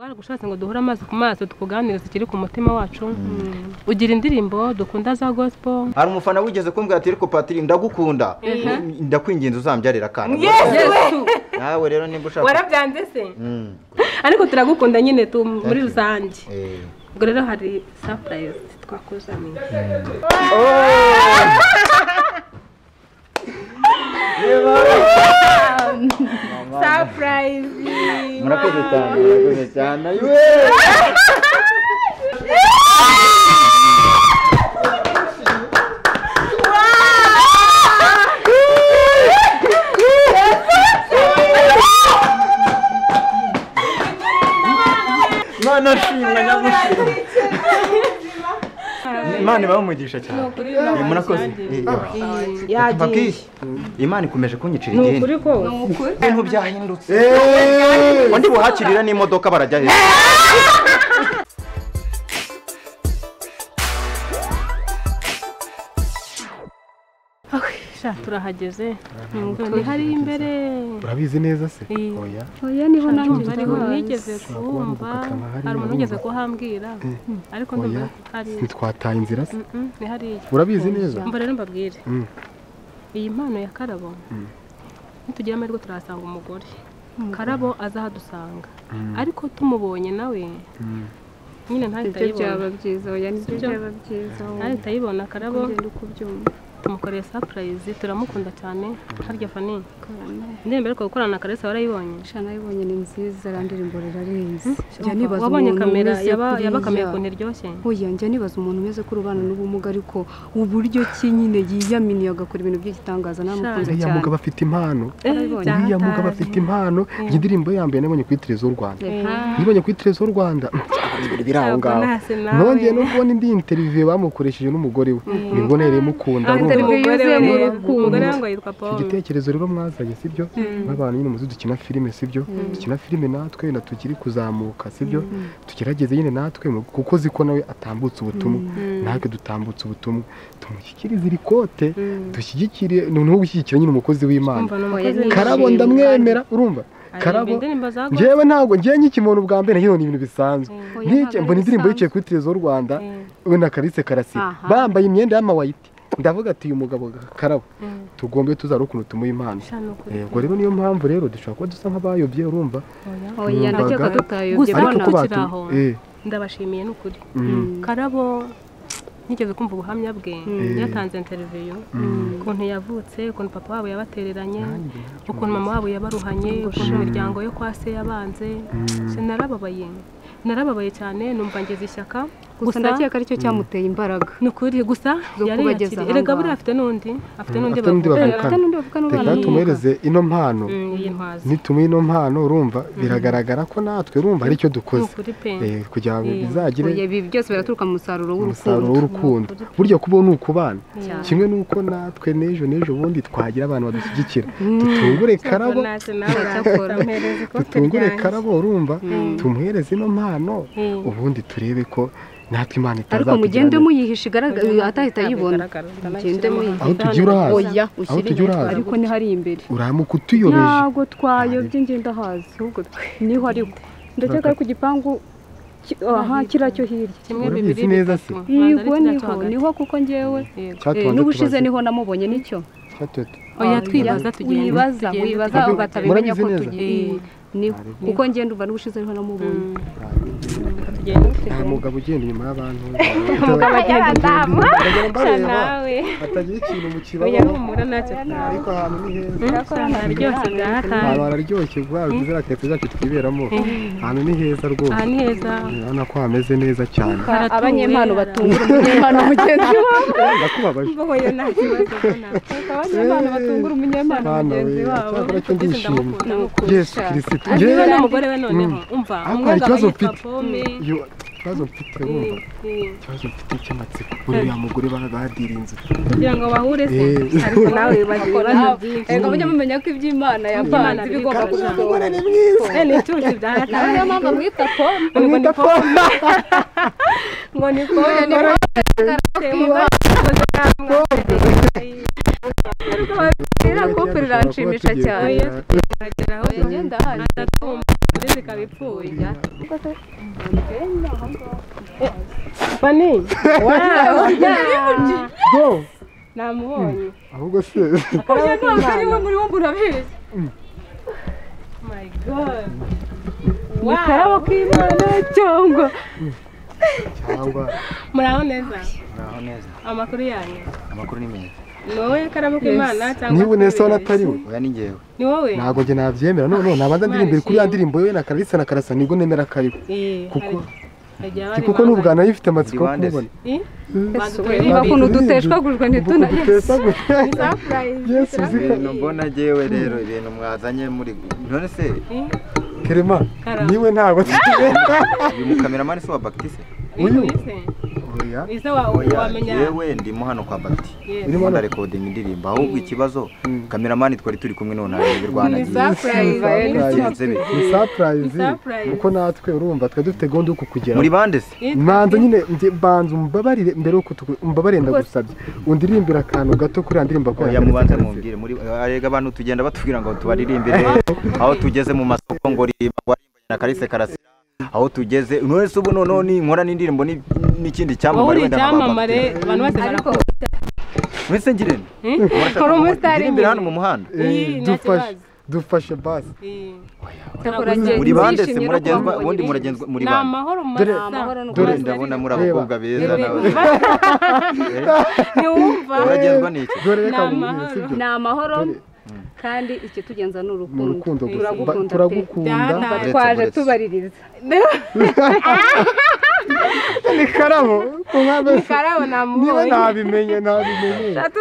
twaragushatse ngo duhure amaso ku maso tukuganirize ikiri ku mutima wacu. Ugira indirimbo dukunda za gospel. Hari umufana wigeze kumbwira ati ariko patiri ndagukunda. Ndakwinginze uzambyarira akana. Yesu nawe rero nimba ushaka warabyanze se? Mm. ariko turagukunda nyine tu muri rusange. Eh. ubwo rero hari surprise twakuzaniye surprise murakoze cyane murakoze cyane ayiwe Imana ibahe umugisha cyane. Eh, murakoze Eh, eh. mbabwiye Imana ikomeje kunyicira ni igihini ukuri kose. Ibintu byahindutse. Undi buhakirira n'imodoka barajya hejuru turahageze ni hariya imbere. Urabizi neza se? Eh. oya. Oya ni ho nanjye ndahazi nigeze kumva. hari umuntu wigeze kuhambwira. Ariko ndumva Oya. hari ntitwataye inzira se? Mm, ni hariya urabizi neza? Mba rero mbabwire. Mm. iyi mpano ya karabo nitugira amahirwe turahasanga umugore. Karabo azahadusanga ariko tumubonye nawe nyine ntahita ibyo byaba ayibona byiza oya ni byo byaba byiza ntahita ayibona karabo. Ugenda uko ubyumva tumukoreye surprise turamukunda cyane. Harya fani indirimbo ariko gukorana na karesa warayibonye? Sha nayibonye ni nziza iriya ndirimbo rirarenze njya nibaza wabonye umuntu kamera? umeze yaba kuriya. yaba kamera ukuntu iryoshye? Oya njya nibaza umuntu umeze kuri ubana n'ubumuga ariko uburyo ki nyine yiyaminiye agakora ibintu by'igitangaza? Namukunze uriya cyane. mugabo afite impano. Warabibonye? uriya mugabo afite impano. Iyi ndirimbo ya mbere nabonye kuri televiziyo y'u rwanda nibonye kuri televiziyo y'u rwanda. Biri aho ngaho nongeye no kubona indi interiviyo bamukoresheje n'umugore we. Nibwo nereye mukunda umugore ngo yitwa paul gitekerezo rero mwazanye sibyo nk'abantu nyine muzi dukina filime sibyo dukina filime natwe wenda tukiri kuzamuka sibyo tugerageze nyine natwe kuko uzi ko nawe atambutse ubutumwa. Natwe dutambutse ubutumwa. Tumushyikirize iri kote. Dushyigikire noneho gushyigikira nyine umukozi w'imana. Karabo ndamwemera urumva? Karabo njyewe ntabwo njyewe nk'ikimuntu bwa mbere ni ibintu bisanzwe. Mbona indirimbo yicaye kuri televiziyo y'u rwanda we na karise karasira. Aha. bambaye imyenda y'amawayiti. Ndavuga ati uyu mugabo karabo Mm. tugombe tuzara ukuntu tumuha impano ukuri. Eh, ubwo rero niyo mpamvu rero dushobora kuba dusa nk'abayobye urumva? Tutayobye Gusa eh, ndabashimiye n'ukuri. Mm, karabo nigeze kumva ubuhamya bwe. Mm. yatanze interiviyo mm. ukuntu yavutse ukuntu papa wabo yabatereranye ukuntu mama wabo yabaruhanye ukuntu imiryango yo kwa se yabanze. Narababaye narababaye cyane numva ngeze ishyaka. Gusa ndakeka ari cyo cyamuteye imbaraga. Ni ukuri gusa? Zo yari kubageza yakiriye. aha erega buriya afite n'undi afite Mm, n'undi bavugana reka tumuhereze ino mpano. Mm, nitumuha ino mpano urumva. Biragaragara ko natwe urumva hari icyo ni dukoze Eh, kugira ngo bizagire oya ibi byose biraturuka mu musaruro w'urukundo. Burya kubaho ni ukubana kimwe n'uko natwe n'ejo n'ejo bundi twagira abantu badushyigikira. Dutungure karabo. dutungure karabo urumva? Tumuhereze ino mpano. Mm. ubundi turebe ko natwe imana ariko itazatugira mugende muyihisha igaragara atahita ayibona mugende muyihisha aho tugira urahazi oya aho inyuma urahazi ariko ntihari imbere. Uramuka utuyobeje ntabwo twayobye ngenda hazi ahubwo ni ho ariko. Ndakeka ari ku gipangu aha kiriya cyo hirya. Kimwe bibiri neza bitatu. ari yego ni ho ni ho kuko ngewe eh, n'ubushize ni ho namubonye ni cyo oya twibaza tugenda wibaza tugenda, wibaza tugenda. batabimenya ko tugiye. Kuko ngenda uva n'ubushize ni ho namubonye. Mm. nta mugabo ugenda inyuma y'abantu. Umugabo agenda mbareba, nawe. Hatagira ikintu mu kibazo. Ariko ahantu ni heza. Ahantu bwa ziriya tepe zacu twiberamo ahantu ni heza rwose. Aha ni heza. Urabona ko hameze neza cyane. Abanyempano batungura umunyempano mugenzi wabo. Ndakubabaje. Mbohoye nta kibazo abanyempano batungura umunyempano mugenzi wabo. cyakora cyo ndishimye yesu kirisito Aziwe yewe n'umugore we noneho umva ikibazo yitwa pome ikibazo mfite wumva ikibazo mfite cy'amatsiko uriya mugore baradirinze kugira ngo bahure se Eh. ariko nawe ibibazo byinshi reka mujye mumenya ko iby'imana yapanze bigomba karusha. kuzasohora ni mwiza Eh, ni icyuzi bya nawe hatanu niyo mpamvu amwita pome ngo ni pome ngo ni pome ni rero kope riranshimisha cyane ageraho ngenda hazi agatumba ndetse ikaba ipfuye fani do namubonye ahubwo se. Akarabo k'imana muri wo murabizi my god. Ni karabo k'imana cyangwa? Cyangwa? Muraho neza muraho neza amakuru yanyu. Amakuru ni meza ni wowe karabo k'imana cyangwa niba unese atari we oya ni njyewe. Ni wowe ntabwo njye nabyemera none nabanza ndirimbire kuri ya ndirimbo ye na kararisa na karasa ni bwo nemera Eh, kuko hagiye Ki- hari kuko impamvu- n'ubwa na yo ifite amatsiko kumubona niba ukuntu duteshwagujwe surprise. yesu ko ibintu mbona njyewe rero ibintu mwazanye muri none se? Eh? kerema ni we ntabwo uyu mukameramani se wa bagiti se Uyu? Yewe ndimo hano kwa. Urimo ndimo ndarekodinga indirimbo ahubwo ikibazo kameramani twari turi kumwe none Rwanda Ni surprise. kuko natwe urumva twe dufite gahunda yo kukugeraho. Muri bande se? Manza nyine njye banza umbabarire mbere yuko tuku- umbabarire ndagusabye undirimbire akantu gato kuri ya ndirimbo ko oya mubanze mumbwire muri arega abantu tugenda batubwira ngo tubaririmbire aho tugeze mu masoko ngo warimbanye na karise karasira. Aho tugeze. None se ubu noneho ninkora n'indirimbo ni- n'ikindi cyamamare wenda nkababwira. abantu bose barakora mwese ngirente Eh? Ngo umusitari hano mu muhanda. Eh, nta dufashe dufashe basi Eh. Muri bande se muragenzwa ubundi muragenzwa muri ni bande. amahoro mu Dore- ndabona muri abakobwa beza ntiwumva? Muragenzwa n'iki Ni amahoro. Kandi ikitugenza ni ni urukundo turagukunda twaje tubaririza ni karabo ni karabo niba namubonye. Ntabimenye ntabimenye Mfite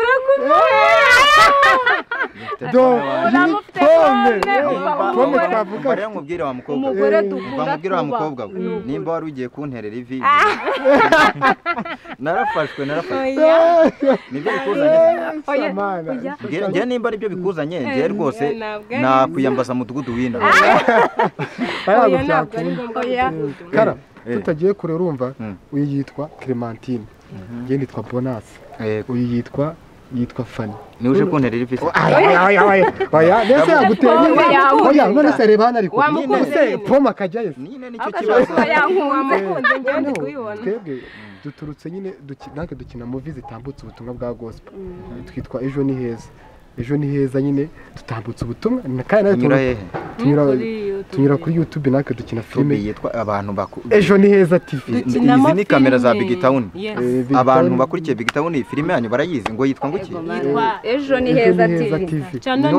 rero nkubwire wa mukobwa. Umugore Eh, dukunda tuba. mukobwa we nimba wari ugiye kunterera ivi. Narafashwe narafashwe. Nibyo bikuzanye. Samana. Mbwira- njye nimba ari byo bikuzanye njye rwose ntabwo ari nakwiyambaza mudugudu w'ino Oya. gukundo. kara Eh. tutagiye kure urumva Mm. uyu yitwa clementine. Njye nitwa bonasi uyu yitwa yitwa fani niba uje aya aya aya aya mbese yaguteye Oya, oya none se reba hano ariko Wamukunze pome akajyayo nyine ni cyo kibazo wamukunze njyewe ndi kubibona twebwe duturutse nyine natwe dukina muvi zitambutse ubutumwa bwa gospel. Twitwa ejo ni heza. Ejo ni heza nyine dutambutse ubutumwa. Tunyura Kuri youtube natwe dukina filime. Yitwa abantu ejo ni heza Dukinamo izi ni kamera za. Big Town. Eh, Big abantu bakurikiye Big Town filime yanyu barayizi ngo yitwa ngo iki? Yitwa ejo ni heza Channel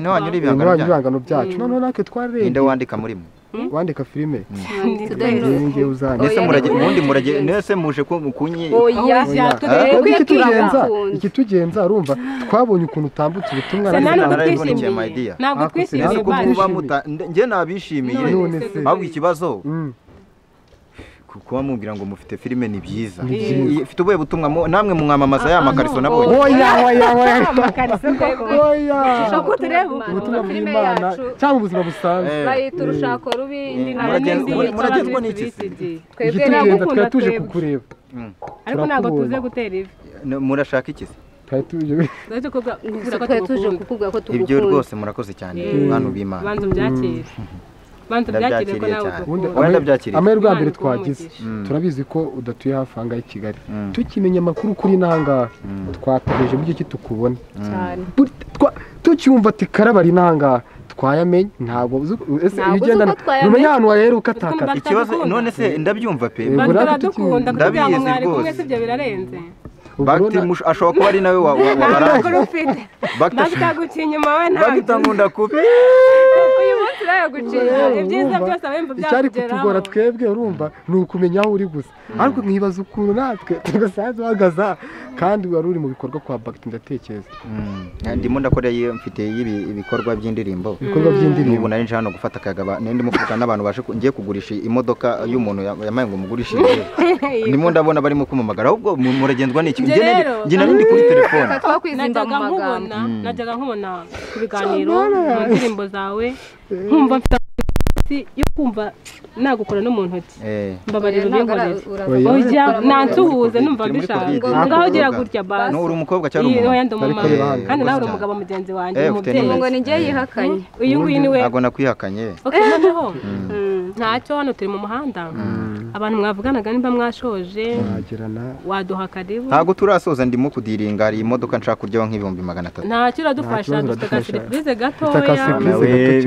Niho hanyura ibihangano byacu. noneho natwe ninde twararembye wandika muri mwe? Wandika filime ubundi murage nese muje Ah, twebwe twe ikitugenza ikitugenza urumva twabonye ukuntu utambutse ubutumwa my dear. ntabwo Ariko se twishimiye ntabwo muba muta njye nabishimiye ahubwo ikibazo Mm. Kuba mubwira ngo mufite filime ni byiza. Ifite ubuhe butumwa namwe mwamamaza ya makariso nabonye oya oya oya oya. Uko tureba ubutumwa bw'imana. cyangwa ubuzima busanzwe. Eh. bayita urushako rubi Eh, indi ntabwo n'indi Kristo n'iki twebwe ntabwo twari tuje kukureba. Mm. ariko ntabwo tuze gutera ivi. Murashaka iki se twari tuje tuze kubwira kubwira ko tugukunda kukubwira ibyo rwose murakoze cyane Mm. bantu b'imana. Banza ubyakire banza cyane. amahirwe ya mbere twagize. Mm. turabizi ko udatuye hafi aha ngaha i kigali. Mm. tukimenya amakuru kuri n'ahangaha Mm. twategereje buryo ki tukubona. Twa- tucyumva ati karabari n'ahangaha twayamenye. Ntabwo ese iyo ugenda numenya ahantu wahera ukatakara Twumva- ikibazo none se ndabyumva pe? Ndabizi rwose. bagiti ashobora kuba ari nawe wa wa- wa nta baranje makuru ufite bagita nkunda kubi uyu munsi nawe guciye Urumva, ibyiza byose abemba icyari kutugora twebwe urumva ni ukumenya aho uri gusa. Ariko nkibaza ukuntu natwe tugasanzwe uhagaze kandi wari uri mu bikorwa kwa bagiti ndatekereza. Mm. ndimo ndakora iyo mfite ibikorwa by'indirimbo. Ibikorwa n'ubu by'indirimbo. Nari nje hano gufata akagaba ndimo kuvuga n'abantu baje ngiye kugurisha imodoka y'umuntu ya- yamaye ngo mugurishirize ndimo ndabona barimo kumamagara ahubwo mu- muragendwa n'iki? Njye nari- ndi kuri telefone. Nkubona najyaga nkubona ku biganiro mu ndirimbo zawe. Nkumva mfite iminsi yo kumva nagukora no mu ntoki. Eh, mbabarira ubinkorere oya. Nansuhuze numva mbishaka ngaho gira Umukobwa. gutya basi no uri umukobwa cyangwa hano. kandi nawe uri umugabo mugenzi wanjye Eh, umubyeyi. ngo ni njye yihakanye. Uyu nguyu ni we. Ntabwo nakwihakanye. Noneho. Ntacyo hano turi mu muhanda. Abantu mwavuganaga nimba mwashoje. Wagirana waduha karibu. Ntabwo turasoza ndimo kudiringa hari imodoka nshaka kuryaho nk'ibihumbi magana atatu. Ntacyo uradufasha dufite Ufite gatoya.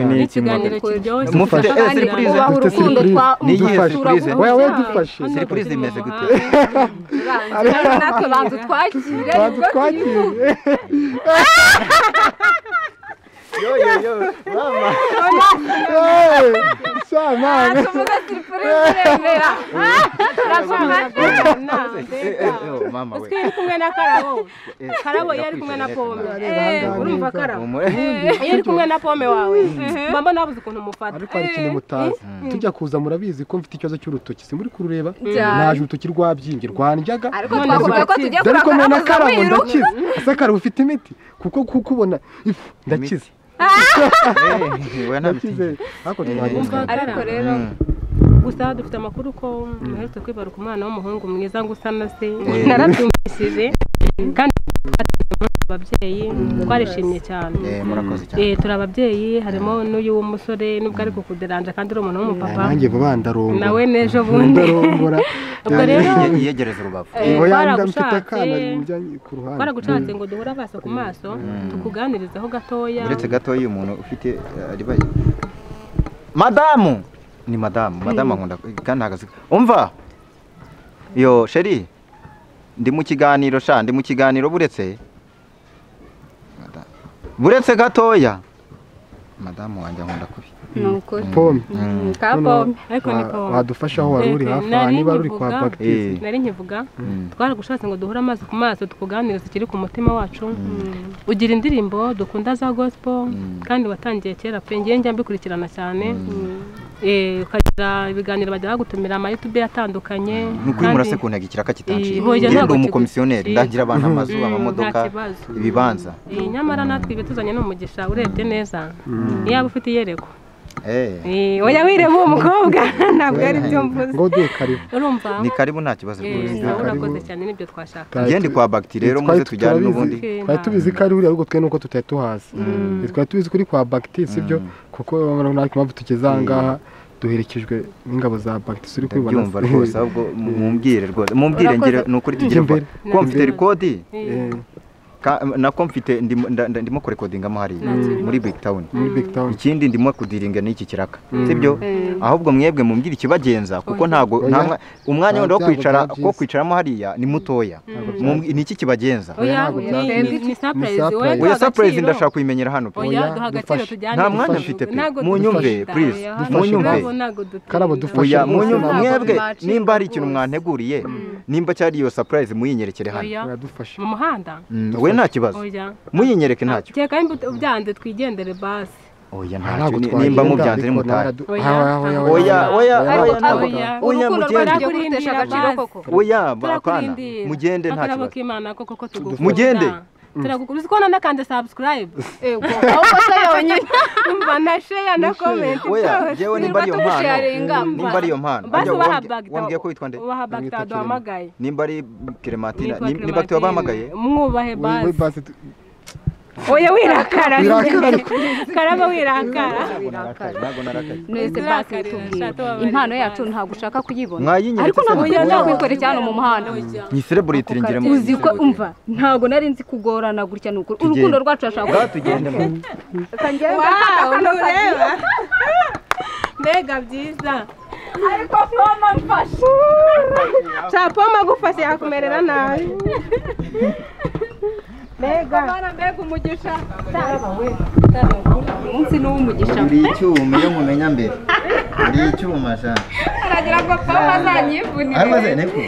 N'ikiganiro kiryoshye. Mufite- dufasha ndotwa umvura wewe dufashe surprise imeze gute natwe banza twakire banza twakire yo yo yo mama Eh, shamana tuvuga siripurize iremera mama we iri kumwe na karabo Eh, karabo iyo ari kumwe na pome urumva karabo Humura. iyo ari kumwe na pome wawe mba mbona habuze ukuntu mufata. Ariko hari ikintu mutazi. tujya kuza murabizi ko mfite ikibazo cy'urutoki. Si muri kurureba Cyane. naje urutoki rwabyimbye rwandyaga ariko twavuga ko tujya kurakara mena muza karabo ndakize ese karabo ufite imiti? Kuko kuko ubona ifu ndakize Ariko rero gusa dufite amakuru ko muherutse kwibaruka umwana w'umuhungu mwiza ngo usa na se. Eh. narabyumvishije kandi ababyeyi twarishimye cyane. Eh, murakoze cyane. Eh, turi ababyeyi harimo n'uyu w'umusore nubwo ari kukuderanja kandi uri umuntu w'umupapa. Ndarongora. Nawe n'ejo bundi. Ubwo rero Eh, ruhande. Twaragushatse ngo duhure amaso ku maso tukuganirizeho gatoya. Uretse gatoya uyu muntu ufite eh, madamu! Ni madamu. Madamu nkunda kandi ahagaze umva? Yo sheri ndi mu kiganiro sha ndi mu kiganiro buretse. Buretse gatoya. Madamu wanjye nkunda kubi ni ukuri. Pome. Mm. ka pome. Ariko ni wa- pome. wadufasha aho wari uri hafi nari aha niba uri kwa Eh. nari nkivuga. Mm. twaragushatse ngo duhure amaso ku maso tukuganirize ikiri ku mutima wacu. Ugira indirimbo dukunda za gospel kandi watangiye kera pe ngiye njya mbikurikirana cyane. Ukagira ibiganiro bajya bagutumira ama YouTube atandukanye ni ukuri murase ku ntego ikiraka kitanciye Eh, ntabwo umukomisiyoneri ndagira abantu amazu Mm, amamodoka ibibanza. Eh, nyamara natwe ibituzanye ni umugisha urebye neza. Yaba ufite iyerekwa Eh, Eh, oya wireba uwo mukobwa. Ntabwo ari byo mvuze. ngo duhe karibu. Urumva? Ni karibu nta kibazo Eh, rwose. urakoze cyane ni byo twashaka. Ngende tu- kwa bagiti rero muze tujyane n'ubundi. Twari tubizi ko ari uriya ahubwo twe nuko tutari tuhazi. Twari tubizi kuri kwa bagiti sibyo kuko urabona ko impamvu tugeze aha ngaha duherekejwe n'ingabo za bagiti uri kubibona ndabyumva rwose ahubwo mu- mumbwire rwose. Mumbwire ngire ni ukuri tugire ko mfite rekodi Eh, ka- nako mfite ndimo kurekodingamo hariya muri big town. Muri big town. Ikindi ndimo kudiringa n'iki kiraka. Sibyo? Ahubwo mwebwe mumbwire ikibagenza kuko ntago Oya. nta mwa- umwanya wenda wo Ntabwo kwicara ko kwicaramo hariya ni mutoya. Mumbwi- ni iki kibagenza? Oya ntabwo surprise. agaciro. ndashaka kuyimenyera hano. Pe nta mwanya mfite pe. Ntabwo munyumve Dufashe. munyumve. ntabwo- ntabwo oya munyumve. ntabwo mwebwe nimba hari ikintu mwanteguriye nimba cyari iyo surprise muyinyerekere hano. Mu muhanda. Mm, we nta kibazo oya muyinyereke ntacyo. Kereka nimba byanze twigendere basi. Oya ntabwo ntacyo ni- nimba mubyanze nimutahe naradu- Oya, oya, oya, mugende oya turakurindira. mugende nta kibazo Mugende. Turagukunda uzi ko nanakande subscribe. Ego ahubwo se yonyine umva na share na comment. Oya byose. nimba mpano nimba ariyo mpano Ajya ubaha wambye- bagita wambwiye ko witwa nde ubaha bagita duhamagaye nimba ari Clementine Nitwa ni- ni bagiti Clementine. wabahamagaye mwubahe We- we basi basi tu- oya wirakara karaba wirakara mwese basi tubwire impano yacu ntabwo ushaka kuyibona. Ariko ntabwo ntabwo. kuyikora cyane mu muhanda. Ni celebrity ngire mu uzi ko umva ntabwo nari nzi kugorana gutya ni ukuri. Urukundo rwacu rashaka tugendemo mbega byiza. Ariko mama mfashe. Capoma agufashe yakumerera nabi. mbega. Mana mbega umugisha? Umunsi ni uw'umugisha uri icyuma iyo mumenya mbere. Uri icyuma sha. Aragira ngo papa azanyivunire ariko se niko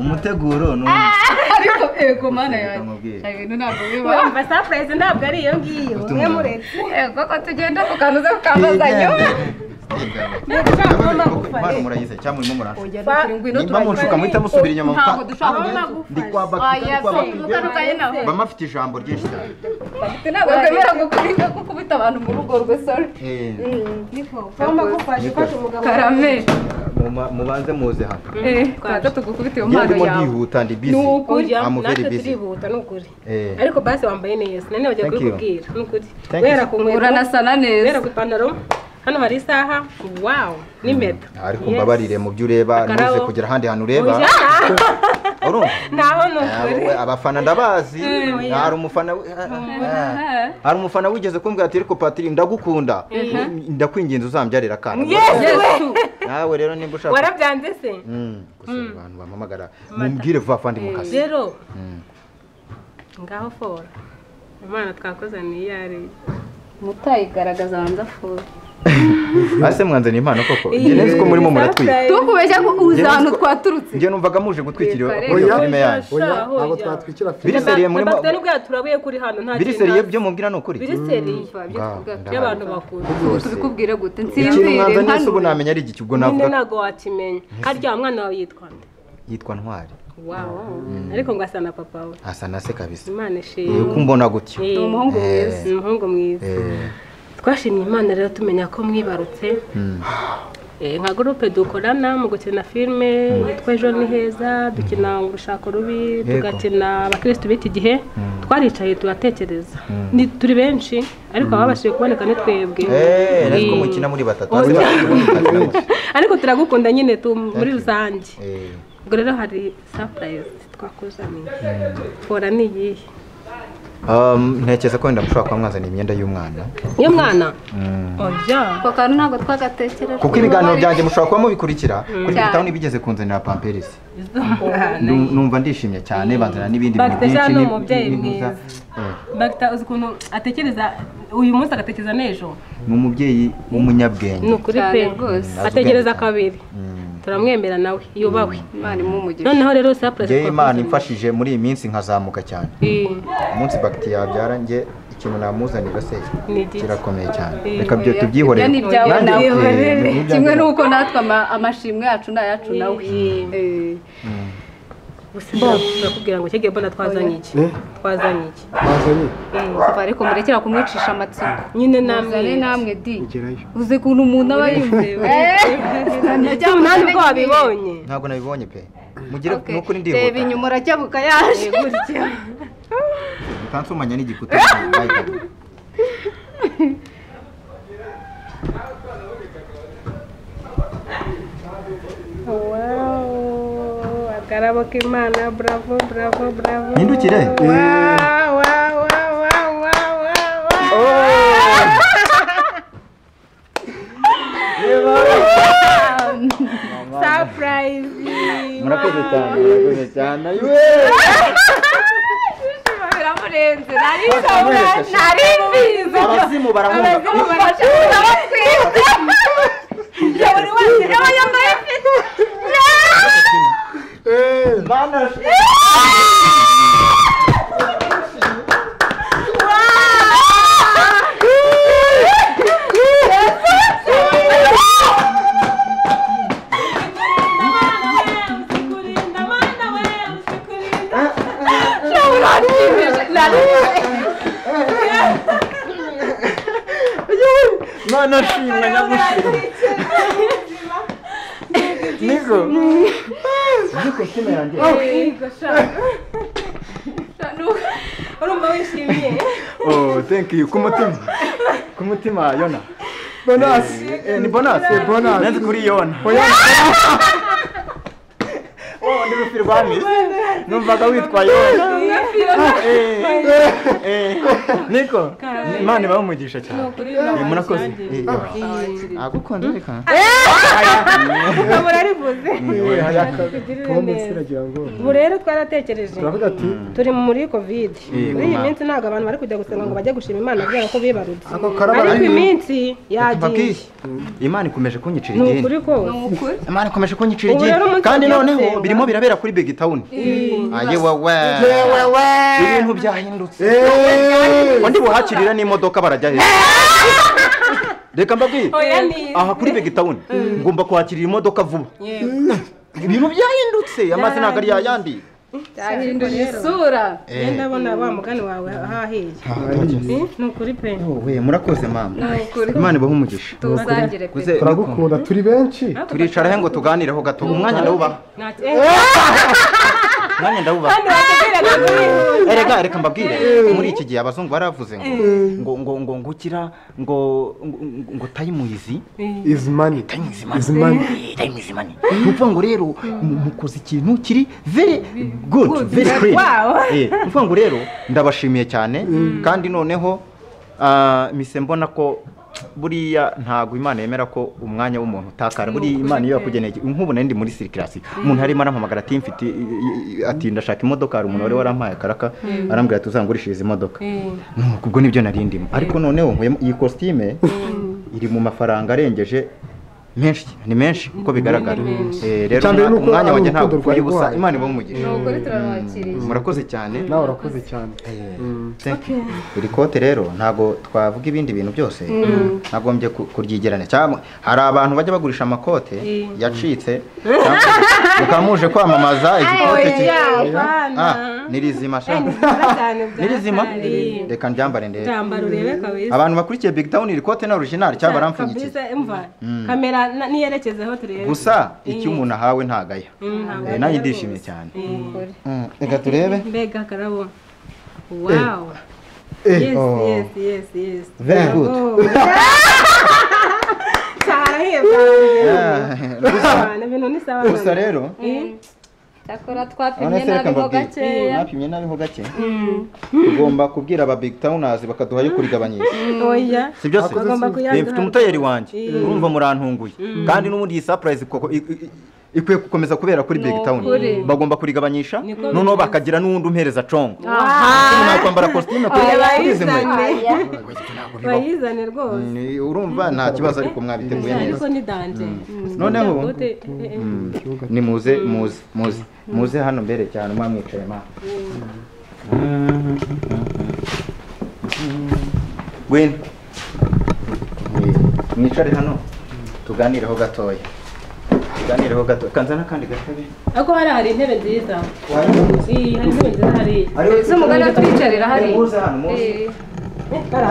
umuteguro ni ariko ego mana yanjye. ibintu ntabwo biba. Wumva surprise ntabwo ari iyo ngiyo. Umwe muretse. Ego ko tugenda murayize cyangwa murimo murasa muhita musubira inyuma ndi kwa bakiti Ijambo ryinshi cyane ntabwo twemera gukubita gukubita abantu mu rugo rwe sore Eh, karame mubanze muze hano twaza tugukubita iyo mpano yawe ndihuta ndi ni busy. Ukuri natwe turihuta ni ukuri ariko basi wambaye neza Thank you. kubikubwira ni ukuri guhera ku nkweto guhera ku ipantaro hano hari isaha wawu n'impeta ariko Yes. mbabarire mu byo ureba ntuze kugira ahandi hantu ureba. Ni Ah, wowe abafana ndabazi. Oya. hari umufana wi- ah, hari umufana wigeze kumbwira ati ariko patiri ndagukunda. Ndakwinginze uzambyarira akana. Nawe rero nimba ushaka warabyanze se Mm, gusa abantu bampamagara. Mumbwire vuba vuba ndi mu kazi rero. Mm. ngaho fora imana twakozaniye iyo ari mutayigaragaza abanza fura ase mwanzaniye impano koko? Njye nzi ko murimo muratwika tukubeshya ko uzi ahantu twaturutse njye numvaga muje gutwikira Reka, iyo filime yanyu. Ntabwo twatwikira Biri filime. Seriye muri bagiteri n'ubwo turabuye kuri hano nta biri kintu seriye ntazi. byo mubwira ni ukuri. Biri seriye. Ngaho, y'abantu bakuru tubikubwire gute? Ikintu nsinzire mwanzanye se ubu namenya ari iki? Ubwo navuga ntabwo wakimenya harya wa mwana wawe yitwa nde? Yitwa ntwari. Wawo ariko ngo asa na papa we. Asa na se kabisa. Imana Eh, ishimwe. Uko mbona gutyo. Eh, ni umuhungu Eh. mwiza ni umuhungu mwiza. Eh, twashimye imana rero tumenya ko mwibarutse. Mm. Eh, nka gurupe dukorana mu gukina filime yitwa ejo ni heza dukina urushako rubi tugakina abakirisitu b'iki gihe twaricaye turatekereza Ni- turi benshi ariko ababashije kuboneka ni twebwe. Ariko turagukunda nyine muri rusange. Eh, ubwo rero hari sapurayizi twakuzaniye. Fora ni iyihe? Ntekereza ko wenda mushobora kuba mwazaniye imyenda y'umwana. Iyo mwana Mm. kantu ntabwo twagatekereje. Kuko ibiganiro byanjye mushobora kuba mubikurikira kuri Cyane. bitaho n'ibigeze kunzanira pamperisi Nu- numva ndishimye cyane banzanira n'ibindi bintu byinshi ni ni- umubyeyi mwiza. Bagita uzi ukuntu atekereza uyu munsi agatekereza n'ejo? Ni umubyeyi w'umunyabwenge. Ni ukuri pe. Mm. atekereza kabiri. Mm. Turamwemera nawe. Yubahwe imana imumugisha noneho rero sapurayizi njyewe imana imfashije muri iyi minsi nkazamuka cyane. Eh, umunsi bagiti yabyara njye ikintu namuzanira se kirakomeye cyane. Eh, reka byo tubyihorere. eh, kimwe n'uko natwe ama- amashimwe yacu ni ayacu nawe. Eh, turakubwira ngo cyege mbona twazanye iki? Eh? twazanye iki? Eh, kuva ariko murekera kumwicisha amatsiko. Nyine namwe. Namwe di. Uzi ukuntu umuntu aba yumva nta nubwo wabibonye ntabwo nabibonye pe. Mugire nukuri reba ndihuta inyuma uracyabuka yaje gutya. Utansumanya n'igikuta. Wow, akarabo k'imana bravo bravo bravo. Mpindukire? Wow, wow, wow, wow, wow, wow. Surprise! murakoze cyane murakoze cyane biramurenze nari nari mbizi abazimu barahunga buri wese aba yambaye afite Mana Mana shimwa nyagushimwa Niko Niko ikosime yanjye urumva wishimiye thank you. Ku mutima ku mutima yona? Bonasi eh, ni bonasi bonasi nanze kuri yona. Ndi rufi rwa misi numvaga witwa yona. Eh, eh, niko Imana ibahe umugisha cyane. Murakoze. agukunda reka ukabura rivuze pome siragira ngo ubu rero twaratekereje. Turavuga ati turi muri kovide muri iyi minsi ntabwo abantu bari kujya gusenga ngo bajye gushima imana kubera ko bibarutse. Ariko iminsi yagiye. Mbabwiye Imana ikomeje kunyicira ni igihini ukuri kose Imana ikomeje kunyicira umunsi kandi noneho birimo birabera kuri Big Town. Aye wewe. Ibintu byahindutse. Undi buhakirira n'imodoka barajya hejuru reka mbabwire aha kuri begitawuni ngomba kwakirira imodoka vuba. Ibintu byahindutse. Amazi ntabwo ari yayandi isura. Genda abona wa mugani wawe hahiye Eh, ni ukuri pe. Wowe murakoze mama imana ibahe umugisha. Turagukunda turi benshi. Turicara he ngo tuganireho gato? Umwanya ndawubaha Watubwiraga kuri erega reka mbabwire muri iki gihe abazungu baravuze ngo ngo ngo ngo ngukira ngo ngo- ngo time izi is money. Time is is money. Money time is money. Ni ukuvuga ngo rero mu- mukoze ikintu kiri very clean Wow. Eh, ni ukuvuga ngo rero ndabashimiye cyane kandi noneho ah, mise mbona ko buriya ntabwo imana yemera ko umwanya w'umuntu utakara. Buriya imana iyo yakugeneye nk'ubu nari ndi muri sirikirasi. Umuntu arimo arampamagara ati mfite ati ndashaka imodoka. Hari umuntu wari warampaye akaraka arambwira ati uzangurishirize imodoka. Nuko ubwo ni byo nari ndimo. Ariko noneho iyi kositime iri mu mafaranga arengeje menshi ni menshi uko bigaragara. Eh, rero umwanya wanjye ntabwo upfuye ubusa imana ibahe umugisha. Ni ukuri turamwakiriye murakoze cyane. Nawe urakoze cyane. Mm. Thank you. iri kote rero ntabwo twavuga ibindi bintu byose. Ntagombye ku- kuryigeranya cyangwa hari abantu bajya bagurisha amakote yacitse mukaba muje kwamamaza igikote cye. Ah, ni rizima sha. Ni rizima. Reka ndyambare ndebe. Abantu bakurikiye big town iri kote ni original cyangwa umva kamera niyerekezeho turebe. Gusa icyo umuntu ahawe ntagaya. Mm, ntabwo Eh, nanjye ndishimye cyane. Ukuri Mm, reka turebe. Mbega akarabo wow. Eh, yes oh. yes yes yes. Very good. Gusa rero cyakora twapimye nabiho gakeya. Mwapimye nabiho gake. Tugomba kubwira aba big towners bakaduha yo kurigabanyisha. Oya si byo se bagomba Eh, mfite umutayeri wanjye urumva murantunguye. Kandi n'ubundi iyi surprise koko ikwiye gukomeza kubera kuri big town. bagomba kurigabanyisha. Noneho bakagira n'uwundi umpereza congo nakwambara kositime kuri izi nkweto urumva nta kibazo ariko mwabiteguye neza. noneho eh, eh. ni muze muze muze. Muze hano mbere cyane muba mwicaye ma. Gwin mwicare hano. Tuganireho gatoya. Tuganireho gato kanza n'akandi gatebe ariko hari hari intebe nziza. Wanyuma? Iyi, hari intebe nziza hari ese umugani twicarira hari muze hano muze. Eh,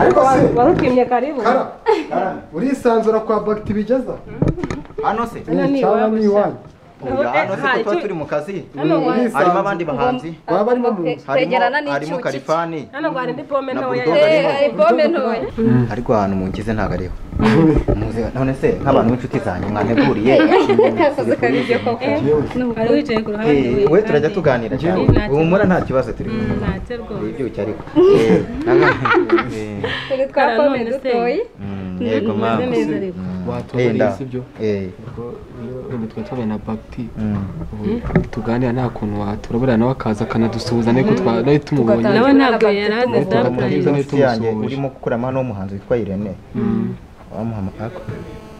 Ariko se- warupimye karibu. Kara, Karame. urisanzura kwa bagiti bigeza? Hano se. Hano ni cyangwa iwabo ni sha. iwanyu Oya, hano se Ha, ko tuba icyo- turi mu kazi. Hano wa- Urisanzura. harimo abandi bahanzi. Waba arimo mu nzu. harimo twegerana harimo n'icyuki karifani hano ngo hari indi pome Na ntoya bulldog Eh, hari pome ntoya. Ariko ahantu mungize ntabwo ariho. Muze, none se nk'abantu b'inshuti zanyu mwanteguriye akazi kabiryo koko hari wicaye ku ruhande Eh, we turajya kandi- tuganira cyane. Eh, nta humura nta kibazo turi Mm, kumwe ntacyo rwose. Ibyuki ariko. Eh, eh, turi twa Kara, pome none se. dutoyi mm, yego Umeze mama neza ariko watubariye Enda. sibyo? Eh, ubwo twari twabaye na bagiti mm. ubu tuganira nta kuntu waturabura nawe akaza akanadusuhuza ariko twa nawe tumubonye. Tugatanga. nawe ntabwo yari azi Tugatanga. surprise Tugatanga. inshuti yanjye. urimo gukuramo hano w'umuhanzi witwa Irene. Wamuha amapako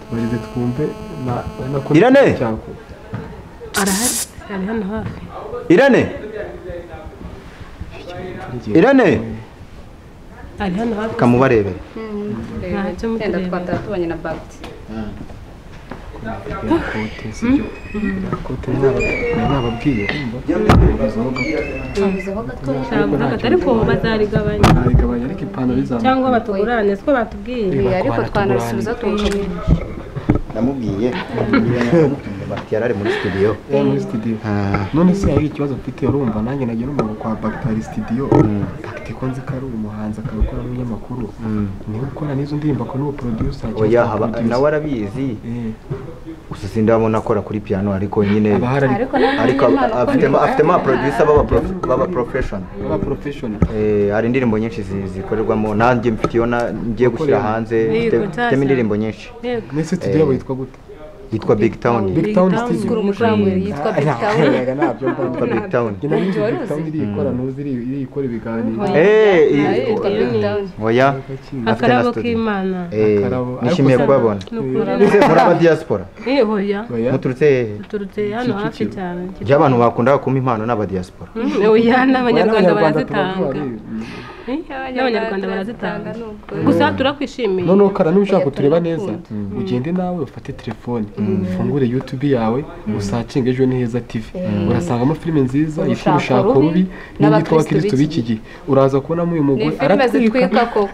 tubarize twumve na na ko Irene! cyako arahari. Ari hano hafi. Irene! Irene! Ari hano hafi. Kamubarebere ntacyo wenda mutureba twatara tubonye na bagiti kote sibyo kote nababwiye tubizeho gatoya ntabwo hagati ariko bazarigabanya ntarigabanya ariko ipantaro izamuka cyangwa batugurane siko batubwiye. Eh, ariko twanabisubiza namubwiye. Bati yari ari muri studio. Yari muri studio. Ah, none se hari ikibazo mfite urumva nanjye nagiye n'umuntu kwa bagitari studio. Bagiti ko nzi ko ari umuhanzi akabikora n'umunyamakuru ni we ukora n'izo ndirimbo akora n'uwo producer oya nawe arabizi. Gusa sindabona akora kuri piano ariko nyine ariko afitemo abaproducer baba prof- baba professional aba professional Eh, hari indirimbo nyinshi zi- zikorerwamo. Nanjye mfite iyo ngiye gushyira hanze. Mfitemo indirimbo nyinshi. Nese studio yabo yitwa gute? Yitwa big town Big Big Town yitwa Big Town. ntabyo yitwa big town Big Town iri ikora ntuzi iri ikora ibiganiro Eh, ni- oya akarabo k'imana Eh, nishimiye kubabona ni ukuri ese muri aba diaspora Eh, muturutse hehe duturutse hano hafi cyane ibyo abantu bakundaga kumpa impano n'aba diaspora Mm, oya n'abanyarwanda Abanyarwanda barazitanga. N'abanyarwanda barazitanga gusa turakwishimiye. Noneho kara niba ushaka kutureba neza ugende nawe ufate telefone. Ufungure youtube yawe usacinge ejo ni heza tv. Urasangamo filime nziza yitwa Urushako rubi n'iyitwa abakirisitu b'iki gihe uraza kubonamo uyu mugore.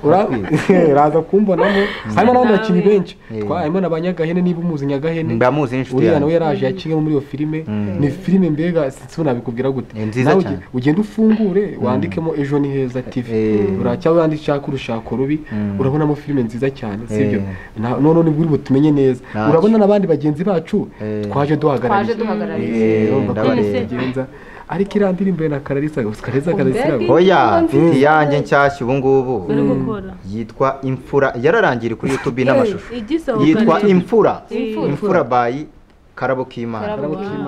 Ura- uraza kumbonamo. Harimo n'abandi bakinnyi benshi. Eh. Harimo na ba nyagahene niba umuzi nyagahene. Uriya nawe yaraje yakinnyemo muri iyo filime. Ni filime mbega sinzi nabikubwira gute? Nawe ugende ufungure wandikemo ejo ni heza tv. Eh. uracya wandika urushako rubi urabonamo filime nziza cyane sibyo Eh. Na- noneho ni bwo uri butumenye neza. Urabona n'abandi bagenzi bacu? Eh. twaje duhagarariye. Bigenza ariko iriya ndirimbo na kararisa gusa kararisa kararisa oya iyanjye nshyashya ubu ngubu. Gukora. Yitwa imfura yararangiye kuri youtube n'amashusho. yitwa Imfura. imfura. Bayi karabo k'imana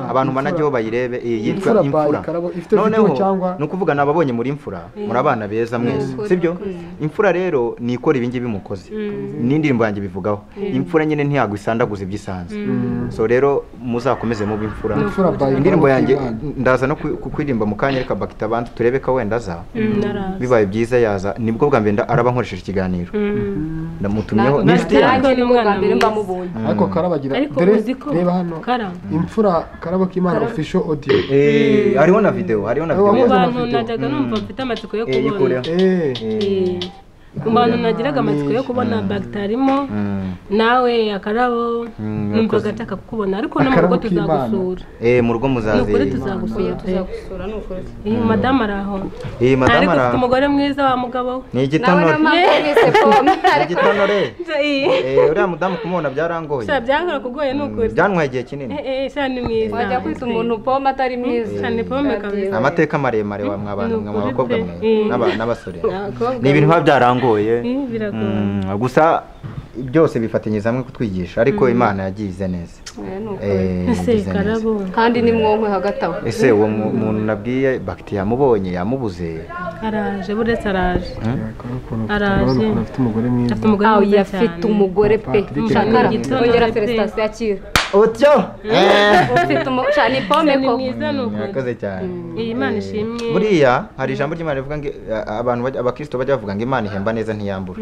abantu Imfura. banajyaho bayirebe iyi yitwa Imfura noneho ni ukuvuga nababonye muri imfura muri abana beza mwese. Sibyo? imfura rero ni ikora ibingibi mukoze n'indirimbo yanjye bivugaho. Imfura nyine ntiyago isandaguza ibyo isanze so rero muzakomeze mube imfura indirimbo yanjye ndaza no ku- kuririmba mu kanya reka bakita abanza turebe ko wenda aza. Mm, bibaye byiza yaza. Nibwo bwa mbere nda- araba nkoresheje ikiganiro. Mm. ndamutumyeho n'inshuti yanjye ariko karabagira reba hano. Kara imfura karabo k'imana official audio. Eh, hariho na video hariho na Eh, video. mu wakoze bantu amavideo. najyaga numva mfite amatsiko yo Eh, kubona. yikureho. eh. Eh, mu bantu nagiraga amatsiko yo kubona bagitarimo Mm. nawe akarabo Mm, numvaga nshaka kukubona ariko no mu rugo tuzagusura. Eh, mu rugo ni muzaze ukuri oya tuzagusura tuzagusura ni ukuri. Iyi madamu ari aho Eh, madamu ariko ufite ara umugore mwiza wa mugabo? We ni nawe igitonore ni igitonore. Eh, Eh, uriya mudamu kumubona byarangoye. Byangora kugoye ni ukuri. Byantwaye igihe kinini. Eh, eh, sha ni mwiza. Wajya kwita umuntu pome atari mwiza. Ni pome kabisa. Amateka maremare wa mw'abantu mwe Ni ukuri abakobwa mwe. Eh. n'aba- n'abasore. Ni ibintu biba byarangoye Biragoye. Mm, gusa byose bifatanyiriza hamwe kutwigisha ariko imana yagize neza. Eh. Eh, kandi ni mwonkwe hagati aho. Ese uwo mu- muntu nabwiye bagiti yamubonye yamubuze? Araje buretse araje. Araje Araje. afite umugore mwiza. Afite umugore pe. Shakara Gitondo ongera pe. Utyo ufite umu sha ni pome koko murakoze cyane iyi mana ishimwe buriya hari ijambo ry'imana rivuga ngo abantu abakristo bajya bavuga ngo imana ihemba neza ntiyambura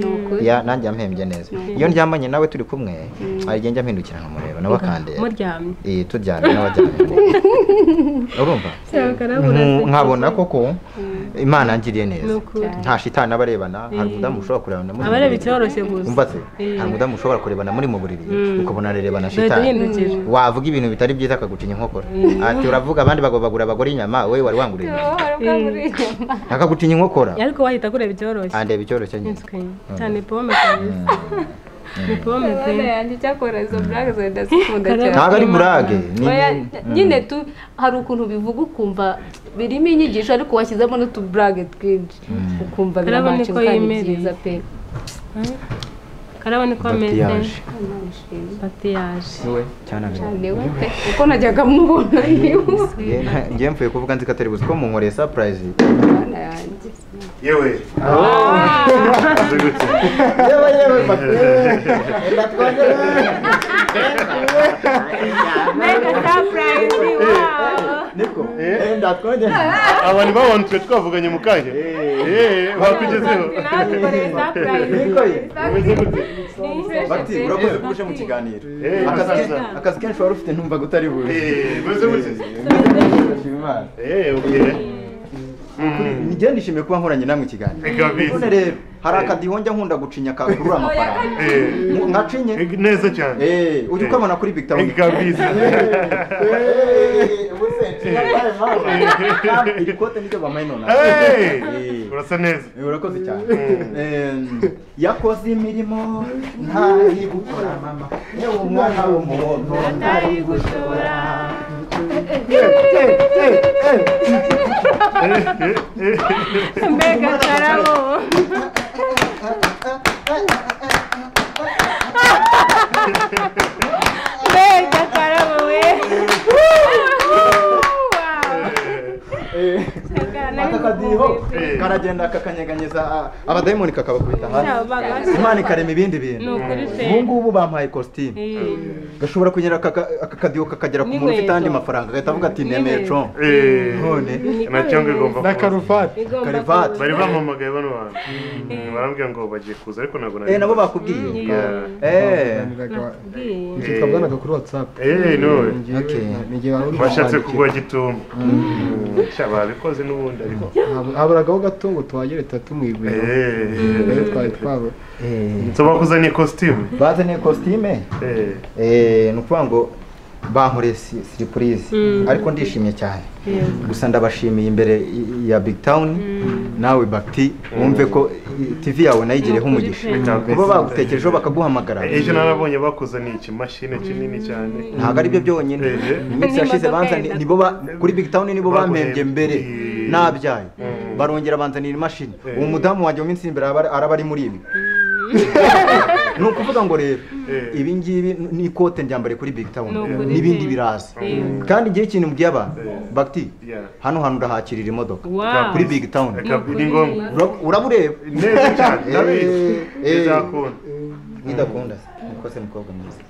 nanjye yampembye neza iyo ndyamanye nawe turi kumwe hari igihe njya mpindukira nkamureba nawe akandeba muryamye Eh, turyamye nawe ajyanye urumva nkabona koko imana yangiriye ni neza nta shitani aba arebana hari umudamu ushobora kurebana muri mu abareba buriri. icyoroshye gusa umva se Eh. hari umudamu ushobora kurebana muri mu buriri ukabona ugahita shitani wavuga ibintu bitari byiza akagucinya inkokora. Ati uravuga abandi bagabo bagura abagore inyama wowe wari wanguriye inyama. Akagucinya inkokora? Ariko wahita kureba icyoroshye andeba icyoroshye nyine. Inswe. cyane pome ni pome pe. Yanjye icyakora izo burage zawe ndazikunda cyane. Ntabwo ari burage nyine tu hari ukuntu bivuga ukumva birimo inyigisho ariko washyizemo n'utuburage twinshi. Ukumva niko kandi byiza pe. Karabo niko ameze Maquillage. patiyaje wowe cyane abiri. ni we pe kuko najyaga mubona ni we Nge- nta- ngewe mvuye kuvuga nzi ko atari buzi ko munkoreye surprise. Mana yanjye yewe. Yewe yewe mega sapurayizi wawu niko ndatwongera aba ni babona twe twavuganye mu kanya Eh, bakugezeho bati urakoze ko uje mu kiganiro Eh, Akazi kenshi wari ufite ntumva utari buri Eh, umeze gute Imana. Eh, okay. Nigenda nishimiye kuba nkoranye namwe ikiganiro none rero hari akadiho njya nkunda gucinya kakurura amafaranga Eh, nkacinye. Eh, neza cyane. Eh, ujya ukabona kuri Eh, kabisa. Iri kote niryo bamaye none Eh, Eh. urasa neza. Eh, urakoze cyane. Yakoze imirimo ntari gukora mama. Yewe umwana w'umuntu ntari gushora. Mbega karabo. Mbega karabo we Eh, nari akadiho Eh. karagenda kakanyeganyeza ah, abadayimoni kakabakubita hasi Sha, imana ikarema ibindi bintu. Ukuri pe ubu ngubu bampaye kositimu Eh, gashobora kugera aka aka kadiho kakagera ku muntu ufite N'inkweto. andi mafaranga agahita avuga ati nemeye N'inkweto. congo Eh, none na cyo ngo igomba na kuza. karuvati igomba Karivati. kuza. bari bampamagaye bano bantu barambwira ngo bagiye kuza ariko ntabwo nari eh nabo bakubwiye Yeah. eh Nakubwiye. twabwanaga kuri watsapu Eh, no. Okay. nigihe wari uri bashatse kwandikira. kugwa gitumo sha babikoze n'ubundi ariko Hab- haburagaho gato ngo tuhagere tatu mu iguriro Eh. rero twari twaba eh so bakuzaniye kositimu bazaniye kositime Eh. Eh ni ukuvuga ngo bankoreye si- siripurize Mm. ariko ndishimye cyane. Gusa ndabashimiye imbere ya big town. Nawe bakti wumve ko i- tv yawe Ni ukuri umugisha. kuba bagutekerejeho bakaguhamagara. Ejo narabonye bakuzaniye ikimashini kinini cyane. Ntabwo ari byo byonyine. Eh. iminsi yashize N'imodoka banza yenda. nibo ba- kuri big town nibo bampembye mbere. Eh. nabyaye. Mm. barongera banzanira imashini Eh. uwo mudamu wanjye mu minsi iri imbere araba araba ari muri ibi. Ni ukuvuga ngo rero Eh. ibi ngibi ni ikote ryambare kuri big town Ni ukuri n'ibindi biraza Mm. kandi igihe ikintu Eh. bakti Yeah. hano hantu urahakirira imodoka kuri big town Reka ni ngombwa Ura- urabureba neza cyane Eh, eh. bidakunda nikose mukobwa mwiza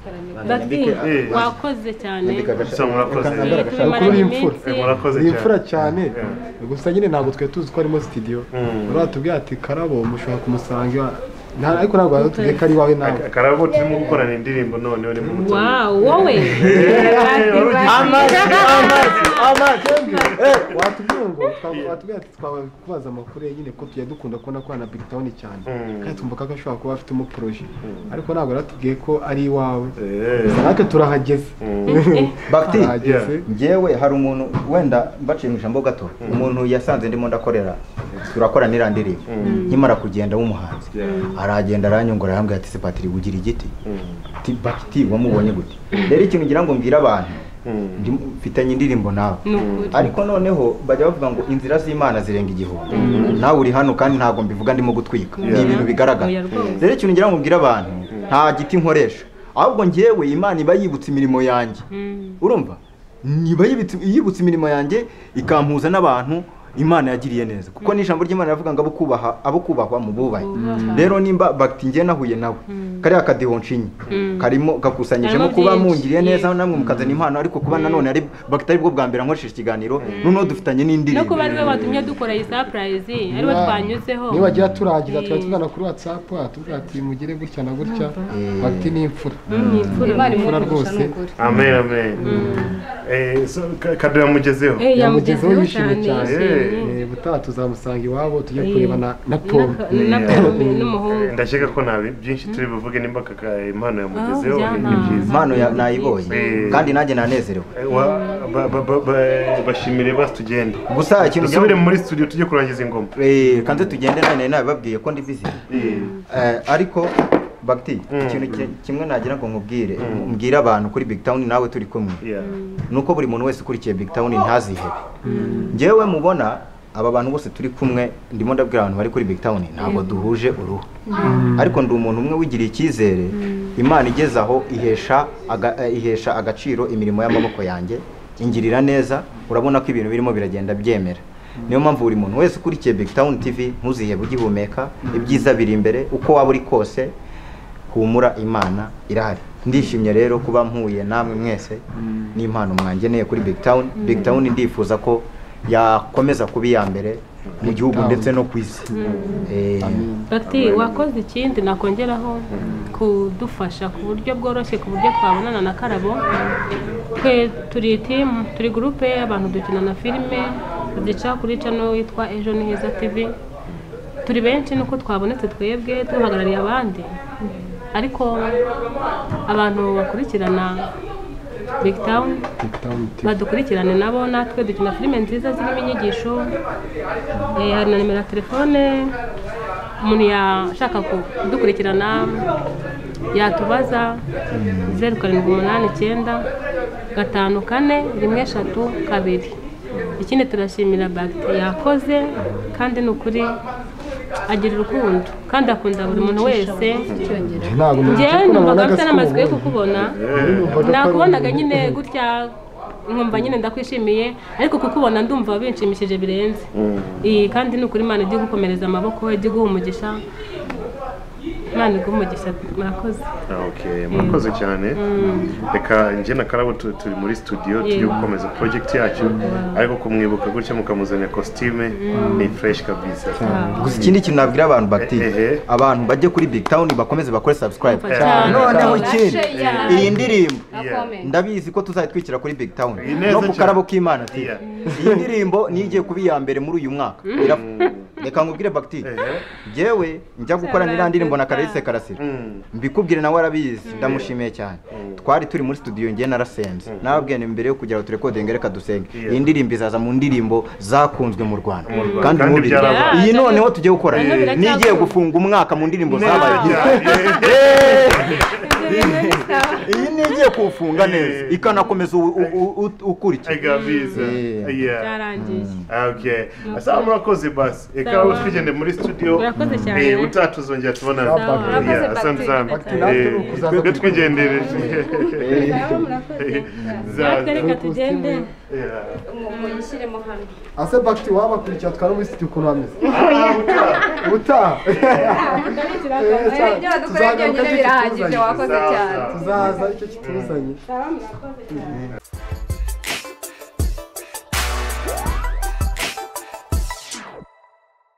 Eh. wakoze cyane Eh, Ukuri imfura. Eh, cyane gusa nyine ntabwo twari tuzi ko harimo sitidiyo Mm. uratubwira ati karabo mushobora kumusanga ariko ntabwo watubwiye ko ari iwawe nawe akarabo turimo gukorana indirimbo noneho ni mu wow wowe amazi amazi amazi Eh, watubwiye ngo watubwiye ati twakubaza amakuru ye nyine ko tujya dukunda kubona ko na big town cyane Mm. kandi twumva ko ashobora kuba afitemo poroje ariko ntabwo yaratubwiye ko ari iwawe Eh. gusa natwe turahageze turahageze njyewe hari umuntu wenda mbaciye mu ijambo gato umuntu yasanze ndimo ndakorera turakora n'iriya ndirimbo. Nkimara kugenda w'umuhanzi. Aragenda aranyongora arambwira ati se patiri ugira igiti? Ati bakiti wamubonye gute? Rero ikintu ngira ngo mbwire abantu ndi- mfitanye indirimbo nawe. Ariko noneho bajya bavuga ngo inzira z'imana zirenga igihumbi. Nawe uri hano kandi ntabwo mbivuga ndimo gutwika. Ni ibintu bigaragara. Rero ikintu ngira ngo mbwire abantu nta giti nkoresha. Ahubwo njyewe imana iba yibutse imirimo yanjye. Mm. urumva? Niba yibutse imirimo yanjye ikampuza n'abantu imana yagiriye neza. Kuko n'ijambo ry'imana rivuga ngo abo kubahwa mu bubahe rero nimba bagiti njye nahuye nawe. Kariya kadiho nshinye. Mm. karimo gakusanyijemo kuba mungiriye neza namwe mukazana impano ariko kuba nanone ari bagiti ari bwo bwa mbere nkoresheje ikiganiro noneho dufitanye no n'indirimbo kuba ari we watumye dukora iyi surprise ari we twanyuzeho. Nibagira turangiza Eh. twari tugana kuri watsapu atubwira ati mugire gutya na gutya. Eh. bati ni imfura. Mm, ni imfura. rwose. amen amen. Eh, so, ka- kado yamugezeho Eh, yamugezeho yishimye cyane ubutaha tuzamusanga iwabo tujye Eh. kureba na na pome pome n'umuhungu. Ndakeka ko nta byinshi turi buvuge nimba kaka impano yamugezeho. Ah, ni byiza. Impano nayibonye. Eh. kandi nanjye nanezerewe. Eh, bashimire basi tugende. Gusa ikintu dusubire muri studio tujye kurangiza ingoma. Eh, kanze tugende none nabibabwiye ko ndi Eh, ariko bagiti Mm. ikintu ki- kimwe nagira ngo nkubwire mbwire abantu kuri big town nawe turi kumwe. Yeah. nuko buri muntu wese ukurikiye big town ntazihebe njyewe mubona aba bantu bose turi kumwe ndimo ndabwira abantu bari kuri big town ntabwo duhuje uruhu. Ariko ndi umuntu umwe wigiriye icyizere. Imana igeze aho eh, ihesha agaciro imirimo y'amaboko yanjye. Ingirira neza urabona ko ibintu birimo biragenda byemera. Niyo mpamvu buri muntu wese ukurikiye big town tv ntuzihebe ugihumeka. Ibyiza biri imbere uko waba uri kose humura imana irahari. Ndishimye rero kuba mpuye namwe mwese n'impano mwangeneye kuri big town. Big town ndifuza ko yakomeza kuba iya mbere mu gihugu ndetse no ku isi. Eh, bati wakoze ikindi nakongeraho kudufasha ku buryo bworoshye ku buryo twabonana na karabo. Twe turi timu turi gurupe y'abantu dukina na filime zica kuri cano yitwa ejo ni heza tv turi benshi nuko twabonetse twebwe duhagarariye abandi. Ariko abantu bakurikirana big town Big Town TV. badukurikirane nabo natwe dukina filime nziza zirimo inyigisho Eh, hari na nimero ya telefone umuntu yashaka kudukurikirana yatubaza zeru karindwi umunani icyenda gatanu kane rimwe eshatu kabiri. Ikindi turashimira bagiti yakoze kandi ni ukuri agira urukundo. Kandi akunda buri muntu wese. Ko numvaga mfite n'amatsiko yo kukubona. Nakubonaga nyine gutya nkumva nyine ndakwishimiye. Ariko kukubona ndumva binshimishije birenze. Iyi kandi ni ukuri imana ijya gukomereza amaboko ijya iguha umugisha. Imana umugisha murakoze. Ah, murakoze cyane. Reka njye na karabo tu- turi muri studio turi gukomeza project yacu ariko kumwibuka gutya mukamuzanira costume ni fresh kabisa. Gusa ikindi kintu nabwira abantu bati Ehe. abantu bajye kuri big town bakomeze bakore subscribe. Noneho Cyane. ikindi iyi ndirimbo ndabizi ko tuzayitwikira kuri big town. No ku karabo k'imana iyi ndirimbo niyo igiye kuba iya mbere muri uyu mwaka. Reka nkubwire bagiti Ehe. njyewe njya gukora n'iriya ndirimbo na karayise karasira Mm. mbikubwire nawe arabizi ndamushimiye cyane. Twari turi muri studio ngiye narasenze nababwiye ni mbere yo kugira ngo turekodinge reka dusenge. Iyi ndirimbo izaza mu ndirimbo zakunzwe mu rwanda. Kandi byarabaye. iyi noneho tugiye gukora. Noneho nigiye gufunga umwaka mu ndirimbo zabaye. iyi ni igiye kuwufunga neza ikanakomeza u- u- u- ukurikira kabisa Yeah. Yeah. byarangiye Okay. Asaba murakoze basi. Eka abo twigende muri studio. Cyane. Eh, utaha tuzongera tubonana. Sawa, Murakoze, Yeah, asante ukuzaza twe twigendere. natwe reka tugende Yeah. muyishyiremo hano ase bagiti wabakurikira twari muri sitidiyo ukuntu hameze Ah, utaha. ubutaha ibyo wadukoreye byonyine birahagije wakoze cyane. Tuzaza icyo kituzanye.